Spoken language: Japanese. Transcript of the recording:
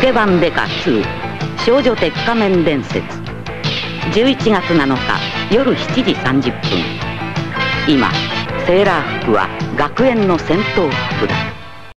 スケバンデカ2少女鉄仮面伝説。11月7日夜7時30分。今セーラー服は学園の戦闘服だ。